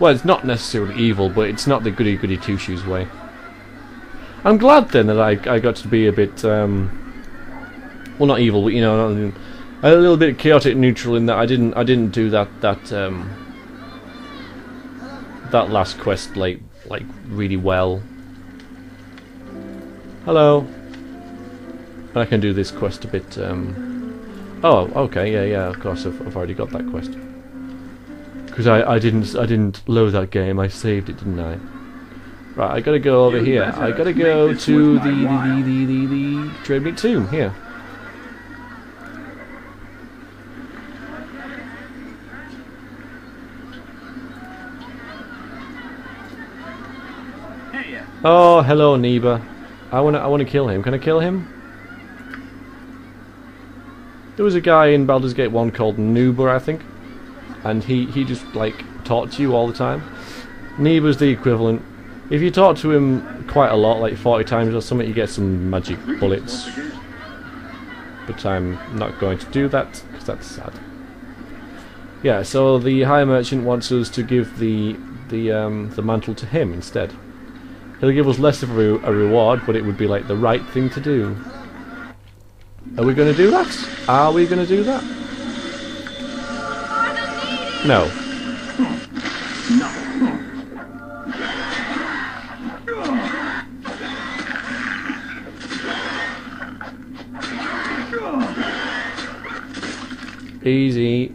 Well, it's not necessarily evil, but it's not the goody goody two shoes way. I'm glad then that I I got to be a bit um, well, not evil, but you know, not, a little bit chaotic neutral in that I didn't I didn't do that that um, that last quest like like really well. Hello. I can do this quest a bit. Um, oh, okay, yeah, yeah. Of course, I've, I've already got that quest. Because I, I didn't I didn't load that game. I saved it, didn't I? Right, I gotta go over here. I gotta go to the the, the, the, the, the Trademeet Tomb here. Oh, hello, Neeber. I wanna I wanna kill him. Can I kill him? There was a guy in Baldur's Gate 1 called Noober, I think. And he, he just, like, talked to you all the time. Neeber's the equivalent. If you talk to him quite a lot, like 40 times or something, you get some magic bullets. But I'm not going to do that, because that's sad. Yeah, so the High Merchant wants us to give the the um, the mantle to him instead. He'll give us less of a, re a reward, but it would be like the right thing to do. Are we going to do that? Are we going to do that? No. Easy.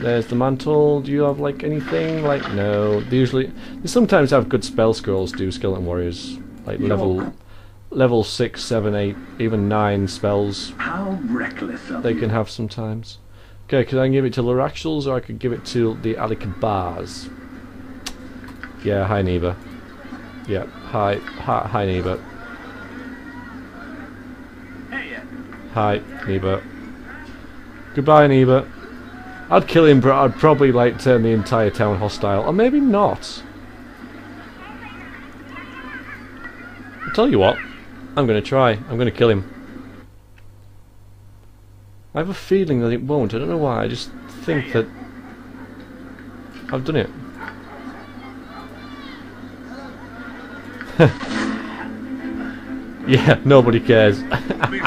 There's the mantle. Do you have like anything? Like no. They usually they sometimes have good spell scrolls. Do skeleton warriors like level level six, seven, eight, even nine spells. How reckless of They can have sometimes. Okay, could I give it to Laraxels or I could give it to the Alikabars? Yeah, hi Neeber. Yeah, hi, hi, hi Neeber. Hi, Neeber. Goodbye, Neeber. I'd kill him, but I'd probably like turn the entire town hostile, or maybe not. I'll tell you what, I'm to try. I'm to kill him. I have a feeling that it won't. I don't know why. I just think that I've done it. yeah, nobody cares. I'm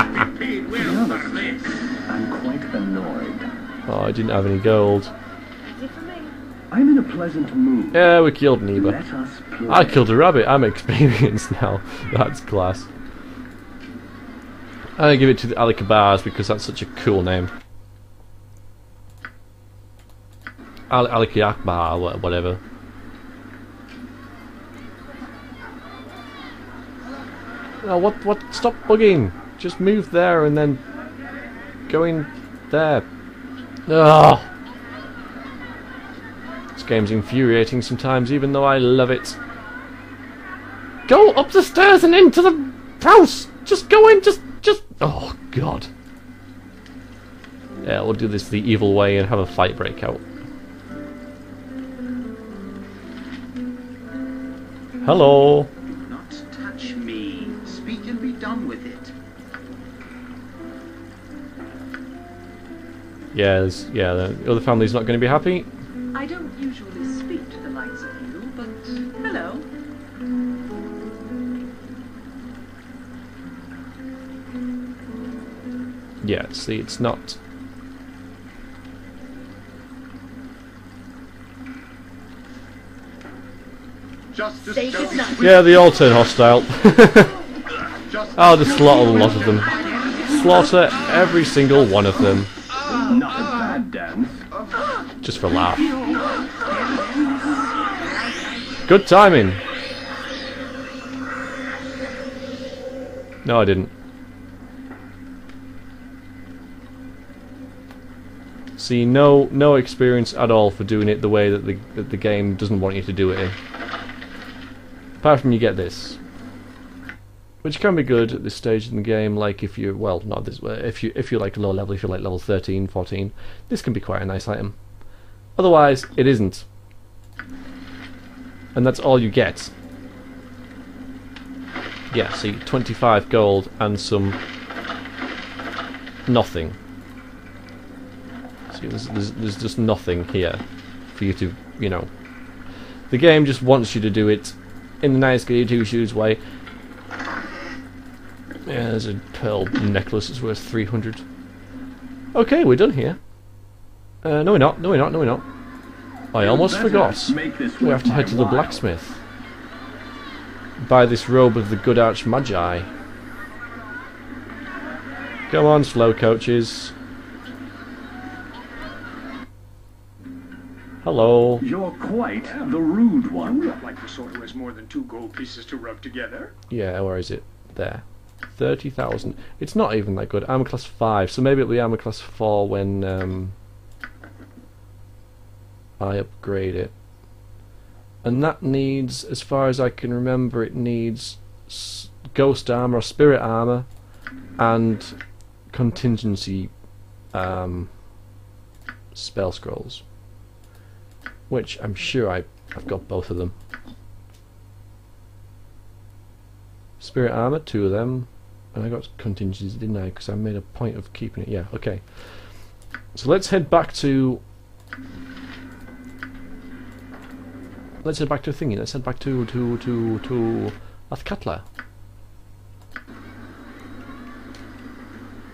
quite annoyed. oh, I didn't have any gold. I'm in a pleasant mood. Yeah, we killed Neeber. Let us play. I killed a rabbit. I'm experienced now. That's class. Gonna give it to the Alikabars because that's such a cool name. Al Alikakbar, wha- whatever. Oh, what? What? Stop bugging! Just move there and then go in there. Ugh. This game's infuriating sometimes, even though I love it. Go up the stairs and into the house! Just go in, just, just... Oh, God. Yeah, we'll do this the evil way and have a fight break out. Hello. Not touch me. Speak and be done with it. Yeah, there's- yeah, the other family's not going to be happy. I don't usually Yeah, see, it's not... Justice Yeah, they all turn hostile. I'll just slaughter a lot of them. Slaughter every single one of them. Not a bad dance. Just for laugh. Good timing. No, I didn't. See, no, no experience at all for doing it the way that the that the game doesn't want you to do it in. Apart from you get this, which can be good at this stage in the game. Like if you're well, not this. If you if you're like low level, if you're like level 13, 14, this can be quite a nice item. Otherwise, it isn't. And that's all you get. Yeah, see, 25 gold and some... nothing. There's, there's, there's just nothing here. for you to, you know. The game just wants you to do it in the nice goody two shoes way. Yeah, there's a pearl necklace that's worth 300. Okay, we're done here. Uh, no, we're not. No, we're not. No, we're not. I almost forgot. We have to head to the blacksmith. Buy this robe of the good arch magi. Come on, slow coaches. Hello. You're quite the rude one. not like the sort who has more than two gold pieces to rub together. Yeah, where is it? There. 30,000. It's not even that good. Armor class 5, so maybe it'll be armor class 4 when um, I upgrade it. And that needs, as far as I can remember, it needs s- ghost armor or spirit armor and contingency um, spell scrolls. Which I'm sure I, I've got both of them. Spirit armor, two of them. And I got contingencies, didn't I? Because I made a point of keeping it. Yeah, okay. So let's head back to. Let's head back to thingy. Let's head back to to to to Athkatla.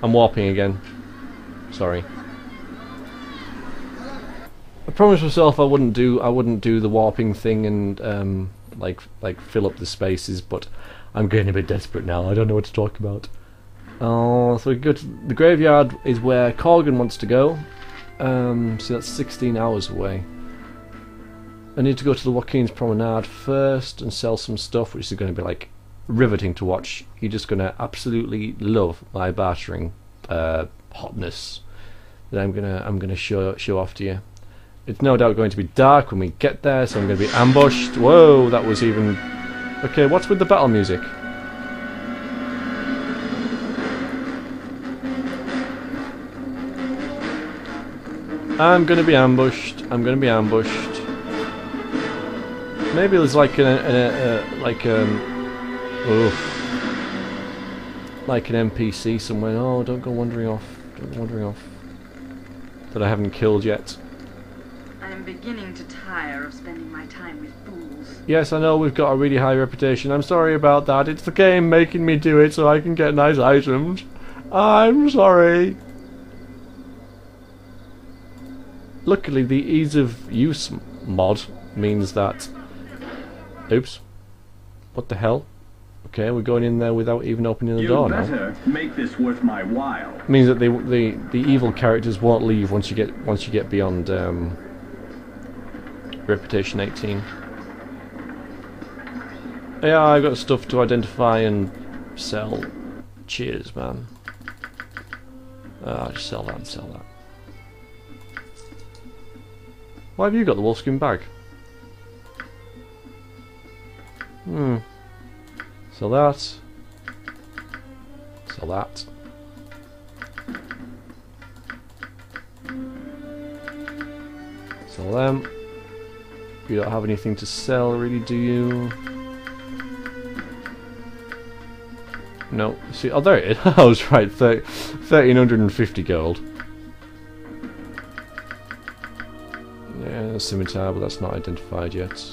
I'm warping again. Sorry. I promised myself I wouldn't do I wouldn't do the warping thing and um, like like fill up the spaces, but I'm getting a bit desperate now. I don't know what to talk about. Oh, so we go to the graveyard is where Korgan wants to go. Um, so that's 16 hours away. I need to go to the Waukeen's Promenade first and sell some stuff, which is going to be like riveting to watch. You're just going to absolutely love my bartering uh, hotness that I'm gonna I'm gonna show show off to you. It's no doubt going to be dark when we get there, so I'm going to be ambushed. Whoa, that was even Okay, what's with the battle music? I'm gonna be ambushed. I'm gonna be ambushed. Maybe there's like an, an, a, a, like um, oof, like an NPC somewhere. Oh, don't go wandering off. Don't go wandering off. That I haven't killed yet. I'm beginning to tire of spending my time with fools. Yes, I know we've got a really high reputation. I'm sorry about that. It's the game making me do it so I can get nice items. I'm sorry. Luckily, the ease of use mod means that. Oops. What the hell? Okay, we're going in there without even opening the You door now. make this worth my while. means that the the the evil characters won't leave once you get once you get beyond um, reputation 18. Yeah, I've got stuff to identify and sell. Cheers, man. Ah, just sell that and sell that. Why have you got the wolfskin bag? Hmm. Sell that. Sell that. Sell them. You don't have anything to sell, really, do you? No. See, oh, there it is. I was right. thir- 1350 gold. Yeah, a scimitar, but that's not identified yet.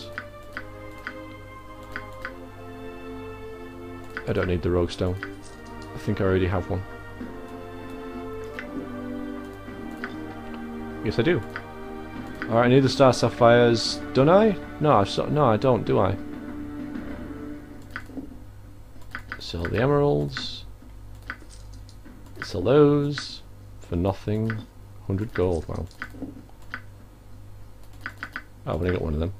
I don't need the rogue stone. I think I already have one. Yes, I do. Alright, I need the star sapphires. Don't I? No, I no, I don't. Do I? Sell the emeralds. Sell those for nothing. Hundred gold. Wow. Oh, I've only got one of them.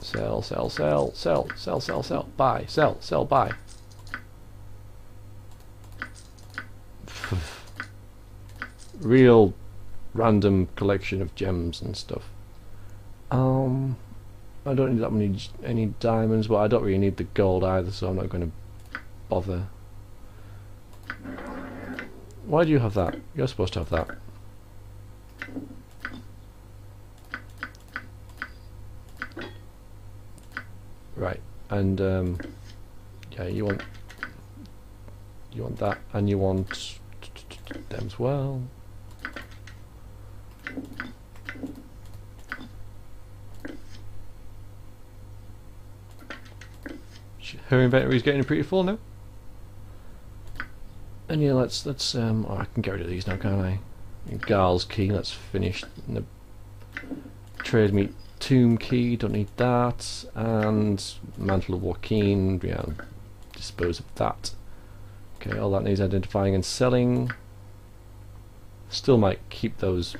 Sell, sell, sell, sell, sell, sell, sell. Buy, sell, sell, buy. Real random collection of gems and stuff. Um, I don't need that many any diamonds, but I don't really need the gold either, so I'm not going to bother. Why do you have that? You're supposed to have that. Right, and um, yeah, you want you want that, and you want them as well. Her inventory is getting pretty full now. And yeah, let's let's um. Oh, I can get rid of these now, can't I? Garl's key. Let's finish. The Trademeet tomb key. Don't need that. And mantle of Waukeen. Yeah, dispose of that. Okay, all that needs identifying and selling. Still might keep those